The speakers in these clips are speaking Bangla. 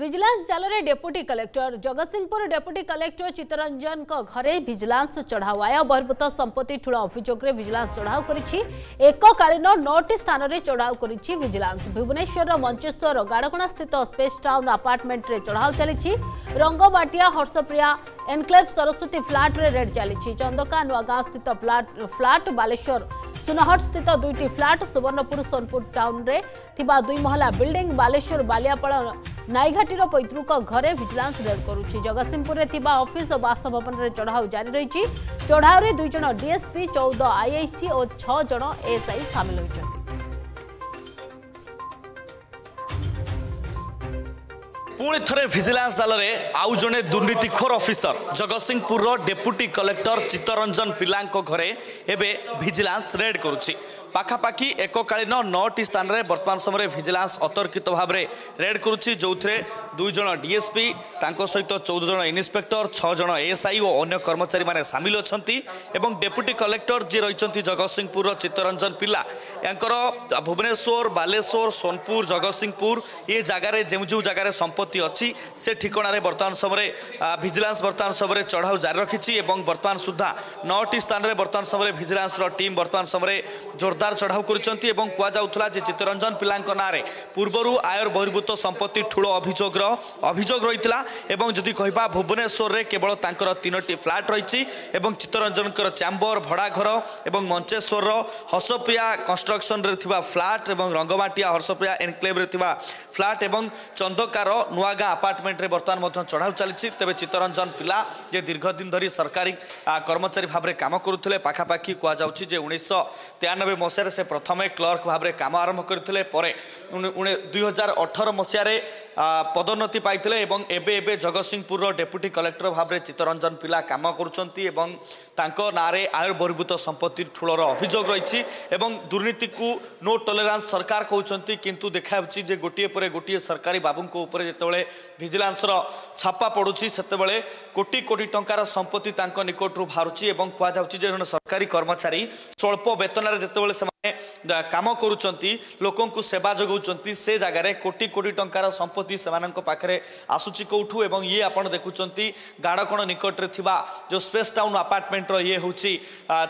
विजिलेन्स जालरे deputy collector Jagatsinghpur deputy collector Chittaranjan কা ঘরে ভিজিলেন্স চড়াও আয়া বড়ভূত সম্পত্তি তুল অবিযোগরে ভিজিলেন্স চড়াও କରିছি এককালীন নোটিস স্থানরে চড়াও କରିছি ভিজিলেন্স भुवनेश्वरর মঞ্চেশ্বর গাড়কণা স্থিত স্পেশাল টাউন অ্যাপার্টমেন্টরে চড়াও চলেছি রঙ্গবাটিয়া হর্ষপ্রিয়া এনক্লেব সরস্বতী ফ্ল্যাটরে রেড चलीছি চন্দ্রকণ ওয়াগা স্থিত ফ্ল্যাট ফ্ল্যাট বালেশ্বর সুনহট স্থিত দুইটি ফ্ল্যাট সুবর্ণপুর সলপুর টাউনরে তিবা দুই মহলা বিল্ডিং বালেশ্বর বালিয়াপড় নাইঘাটির পৈতৃক ঘরে ভিজিলান্স রেড করুছি জগতসিংহপুরে থাকা অফিস ও বাসভবনরে চড়াও জারি রয়েছে চড়াওরে দুইজন ডিএসপি চৌদ আইআইসি ও ছজন এএসআই সামিল হয়েছেন ପୁଣି ଥରେ ଭିଜିଲାନ୍ସ ଜାଲରେ ଆଉ ଜଣେ ଦୁର୍ନୀତିଖୋର ଅଫିସର ଜଗତସିଂହପୁରର ଡେପୁଟି କଲେକ୍ଟର ଚିତ୍ତରଞ୍ଜନ ପିଲାଙ୍କ ଘରେ ଏବେ ଭିଜିଲାନ୍ସ ରେଡ୍ କରୁଛି ପାଖାପାଖି ଏକକାଳୀନ ନଅଟି ସ୍ଥାନରେ ବର୍ତ୍ତମାନ ସମୟରେ ଭିଜିଲାନ୍ସ ଅତର୍କିତ ଭାବରେ ରେଡ୍ କରୁଛି ଯେଉଁଥିରେ ଦୁଇ ଜଣ ଡିଏସ୍ପି ତାଙ୍କ ସହିତ ଚଉଦ ଜଣ ଇନ୍ସପେକ୍ଟର ଛଅ ଜଣ ଏଏସ୍ଆଇ ଓ ଅନ୍ୟ କର୍ମଚାରୀମାନେ ସାମିଲ ଅଛନ୍ତି ଏବଂ ଡେପୁଟି କଲେକ୍ଟର ଯିଏ ରହିଛନ୍ତି ଜଗତସିଂହପୁରର ଚିତ୍ତରଞ୍ଜନ ପିଲା ୟାଙ୍କର ଭୁବନେଶ୍ୱର ବାଲେଶ୍ୱର ସୋନପୁର ଜଗତସିଂହପୁର ଏ ଜାଗାରେ ଯେଉଁ ଯେଉଁ ଜାଗାରେ ସମ୍ପତ୍ତି ସମ୍ପତ୍ତି ଅଛି ସେ ଠିକଣାରେ ବର୍ତ୍ତମାନ ସମୟରେ ଭିଜିଲାନ୍ସ ବର୍ତ୍ତମାନ ସମୟରେ ଚଢ଼ାଉ ଜାରି ରଖିଛି ଏବଂ ବର୍ତ୍ତମାନ ସୁଦ୍ଧା ନଅଟି ସ୍ଥାନରେ ବର୍ତ୍ତମାନ ସମୟରେ ଭିଜିଲାନ୍ସର ଟିମ୍ ବର୍ତ୍ତମାନ ସମୟରେ ଜୋରଦାର ଚଢ଼ାଉ କରୁଛନ୍ତି ଏବଂ କୁହାଯାଉଥିଲା ଯେ ଚିତ୍ତରଞ୍ଜନ ପିଲାଙ୍କ ନାଁରେ ପୂର୍ବରୁ ଆୟର ବହିର୍ଭୂତ ସମ୍ପତ୍ତି ଠୁଳ ଅଭିଯୋଗର ଅଭିଯୋଗ ରହିଥିଲା ଏବଂ ଯଦି କହିବା ଭୁବନେଶ୍ୱରରେ କେବଳ ତାଙ୍କର ତିନୋଟି ଫ୍ଲାଟ୍ ରହିଛି ଏବଂ ଚିତ୍ତରଞ୍ଜନଙ୍କର ଚାମ୍ବର ଭଡ଼ା ଘର ଏବଂ ମଞ୍ଚେଶ୍ୱରର ହସପ୍ରିୟା କନଷ୍ଟ୍ରକ୍ସନରେ ଥିବା ଫ୍ଲାଟ୍ ଏବଂ ରଙ୍ଗମାଟିଆ ହର୍ଷପ୍ରିୟା ଏନକ୍ଲେଭ୍ରେ ଥିବା ଫ୍ଲାଟ୍ ଏବଂ ଚନ୍ଦକାର नुआगाँ आपार्टमेंटे बर्तमान चढ़ाऊ चली तेज चित्तरंजन पिला ये दीर्घदिन धरी सरकारी कर्मचारी भाव में कम करुले पाखापाखि कहु उन्नीस तेयानबे मसीह से प्रथम क्लर्क भाव में कम आरंभ करते दुई हजार अठर ମସିହାରେ ପଦୋନ୍ନତି ପାଇଥିଲେ ଏବଂ ଏବେ ଏବେ ଜଗତସିଂହପୁରର ଡେପୁଟି କଲେକ୍ଟର ଭାବରେ ଚିତ୍ତରଞ୍ଜନ ପିଲା କାମ କରୁଛନ୍ତି ଏବଂ ତାଙ୍କ ନାଁରେ ଆୟୁର୍ବର୍ଭୂତ ସମ୍ପତ୍ତି ଠୁଳର ଅଭିଯୋଗ ରହିଛି ଏବଂ ଦୁର୍ନୀତିକୁ ନୋ ଟଲେରାନ୍ସ ସରକାର କହୁଛନ୍ତି କିନ୍ତୁ ଦେଖାଯାଉଛି ଯେ ଗୋଟିଏ ପରେ ଗୋଟିଏ ସରକାରୀ ବାବୁଙ୍କ ଉପରେ ଯେତେବେଳେ भिजलान्स र छापा पढुवेटी टापत्ति निकटि सरकारी कर्मचारी स्वल वेत କାମ କରୁଛନ୍ତି ଲୋକଙ୍କୁ ସେବା ଯୋଗାଉଛନ୍ତି ସେ ଜାଗାରେ କୋଟି କୋଟି ଟଙ୍କାର ସମ୍ପତ୍ତି ସେମାନଙ୍କ ପାଖରେ ଆସୁଛି କେଉଁଠୁ ଏବଂ ଇଏ ଆପଣ ଦେଖୁଛନ୍ତି ଗାଡ଼କଣ ନିକଟରେ ଥିବା ଯେଉଁ ସ୍ପେସ୍ ଟାଉନ୍ ଆପାର୍ଟମେଣ୍ଟର ଇଏ ହେଉଛି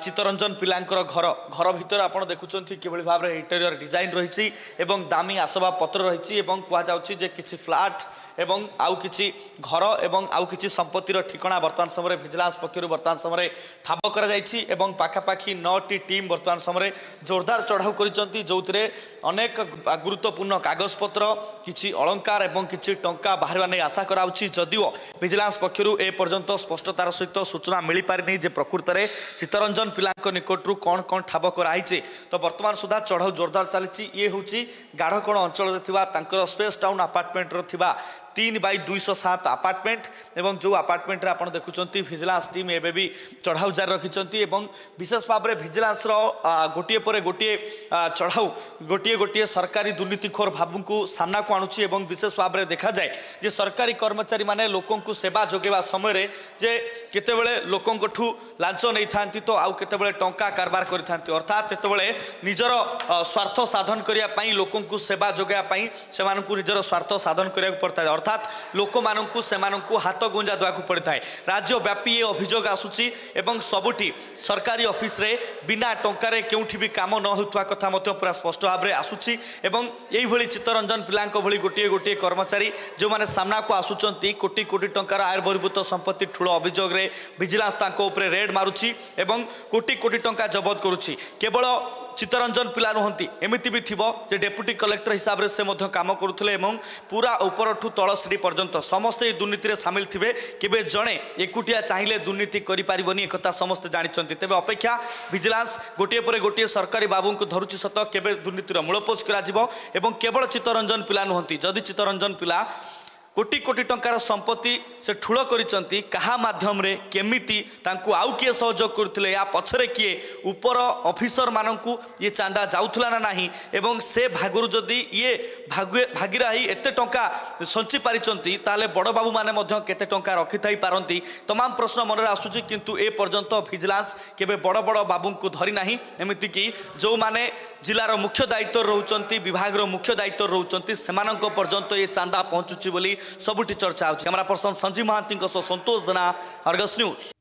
ଚିତ୍ତରଞ୍ଜନ ପିଲାଙ୍କର ଘର ଘର ଭିତରେ ଆପଣ ଦେଖୁଛନ୍ତି କିଭଳି ଭାବରେ ଇଣ୍ଟେରିୟର ଡିଜାଇନ୍ ରହିଛି ଏବଂ ଦାମୀ ଆସବାବପତ୍ର ରହିଛି ଏବଂ କୁହାଯାଉଛି ଯେ କିଛି ଫ୍ଲାଟ୍ ଏବଂ ଆଉ କିଛି ଘର ଏବଂ ଆଉ କିଛି ସମ୍ପତ୍ତିର ଠିକଣା ବର୍ତ୍ତମାନ ସମୟରେ ଭିଜିଲାନ୍ସ ପକ୍ଷରୁ ବର୍ତ୍ତମାନ ସମୟରେ ଠାବ କରାଯାଇଛି ଏବଂ ପାଖାପାଖି ନଅଟି ଟିମ୍ ବର୍ତ୍ତମାନ ସମୟରେ ଜୋରଦାର ଚଢ଼ାଉ କରିଛନ୍ତି ଯେଉଁଥିରେ ଅନେକ ଗୁରୁତ୍ୱପୂର୍ଣ୍ଣ କାଗଜପତ୍ର କିଛି ଅଳଙ୍କାର ଏବଂ କିଛି ଟଙ୍କା ବାହାରିବା ନେଇ ଆଶା କରାଯାଉଛି ଯଦିଓ ଭିଜିଲାନ୍ସ ପକ୍ଷରୁ ଏପର୍ଯ୍ୟନ୍ତ ସ୍ପଷ୍ଟତାର ସହିତ ସୂଚନା ମିଳିପାରିନି ଯେ ପ୍ରକୃତରେ ଚିତ୍ତରଞ୍ଜନ ପିଲାଙ୍କ ନିକଟରୁ କ'ଣ କ'ଣ ଠାବ କରାହେଇଛି ତ ବର୍ତ୍ତମାନ ସୁଦ୍ଧା ଚଢ଼ାଉ ଜୋରଦାର ଚାଲିଛି ଇଏ ହେଉଛି ଗାଢ଼କଣ ଅଞ୍ଚଳରେ ଥିବା ତାଙ୍କର ସ୍ପେସ୍ ଟାଉନ୍ ଆପାର୍ଟମେଣ୍ଟର ଥିବା তিন বাই দুইশ সাত আপার্টমেন্ট এবং যে আপার্টমেন্টে আপনার দেখুম ভিজিলান্স টিম এবে বি চড়াও জারি রাখি এবং বিশেষ ভাবে ভিজিলান্সর গোটিয়ে পরে গোটিয়ে চড়াও গোটিয়ে গোটিয়ে সরকারি দুর্নীতিখোর ভাবুক সামনাকে আনুছি এবং বিশেষ ভাবে দেখা যায় যে সরকারি কর্মচারী মানে লোকঙ্কু সেবা যোগাইবা সময় যে কেতবে লোকঙ্কঠু লাঞ্চ নেই থাকে তো আউ কেতবে টঙ্কা কারবার করে থাকে অর্থাৎ যেতবে নিজের স্বার্থ সাধন করা লোক সেবা যোগাইবা সে নিজের স্বার্থ সাধন করা পড়ে অর্থাৎ ଅର୍ଥାତ୍ ଲୋକମାନଙ୍କୁ ସେମାନଙ୍କୁ ହାତ ଗୁଞ୍ଜା ଦେବାକୁ ପଡ଼ିଥାଏ ରାଜ୍ୟବ୍ୟାପୀ ଏ ଅଭିଯୋଗ ଆସୁଛି ଏବଂ ସବୁଠି ସରକାରୀ ଅଫିସରେ ବିନା ଟଙ୍କାରେ କେଉଁଠି ବି କାମ ନ ହେଉଥିବା କଥା ମଧ୍ୟ ପୁରା ସ୍ପଷ୍ଟ ଭାବରେ ଆସୁଛି ଏବଂ ଏଇଭଳି ଚିତ୍ତରଞ୍ଜନ ପିଲାଙ୍କ ଭଳି ଗୋଟିଏ ଗୋଟିଏ କର୍ମଚାରୀ ଯେଉଁମାନେ ସାମ୍ନାକୁ ଆସୁଛନ୍ତି କୋଟି କୋଟି ଟଙ୍କାର ଆୟୁର୍ବରୀଭୂତ ସମ୍ପତ୍ତି ଠୁଳ ଅଭିଯୋଗରେ ଭିଜିଲାନ୍ସ ତାଙ୍କ ଉପରେ ରେଡ୍ ମାରୁଛି ଏବଂ କୋଟି କୋଟି ଟଙ୍କା ଜବତ କରୁଛି କେବଳ चित्तरञ्जन पिना नुहन् एमि जे डेपुटी कलेक्टर हिसाबले से कम गरु पूरा उपठु तल श्रिडी पर्यन्त समस्तै यही दुर्नीतिर सामेल थिए जिया चाहिँ दुर्नीति गरिपार नै एक समस्तै जाने तेबै अपेक्षा भिजिलान्स गोटेप गोटे सरकारी बाबुको धरु सत के दुर्नीतिर मूलपोज गरिब केवल चित्तरञ्जन पिया नुहन्थ्यो जति चित्तरञ्जन पिला কোটি কোটি টঙ্কার সম্পত্তি সে ঠুল করেছেন কাহা মাধ্যমে কেমিতি তাঁকু আউ কি সহযোগ করলে ইয়া পছরে কি উপর অফিসর মানুষ ইয়ে চাঁদা যাওয়া না না এবং সে ভাগর যদি ইয়ে ভাগিরা হয়ে এত টঙ্কা সঞ্চি পারিছেন তাহলে বড়বাবু মানে কেতে টঙ্কা রক্ষি থাই পারতি তমাম প্রশ্ন মনে আসুচি কিন্তু এ পর্যন্ত ভিজিলান্স কেবে বড় বড় বাবুঙ্কু ধরি না এমিতিকি যে জেলার মুখ্য দায়িত্ব রোচান বিভাগের মুখ্য দায়িত্ব রোচান সে পর্যন্ত এ চাঁদা পৌঁছুছি বলে सबुटी चर्चा क्यमरा पर्सन सञ्जीव महातिको सह सन्तोष जना हरग न्यूज